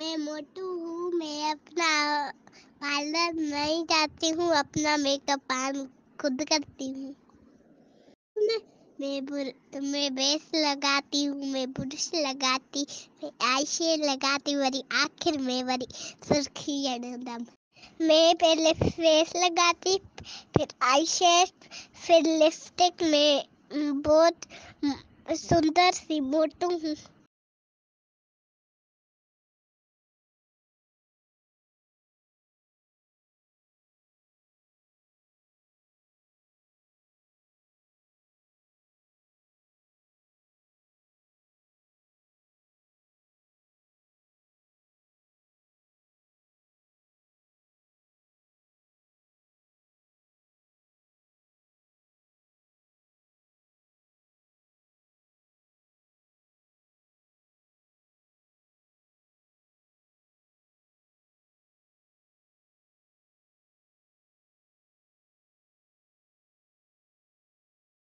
मैं मोटू हूँ मैं अपना पार्लर नहीं जाती हूँ अपना मेकअप आन खुद करती हूँ। मैं बुर, मैं बेस लगाती हूँ मैं ब्रश लगाती मैं आई शेड लगाती वरी आखिर में वरी सुर्खी एकदम मैं पहले फेस लगाती फिर आई शेड फिर लिपस्टिक में बहुत सुंदर सी मोटू हूँ।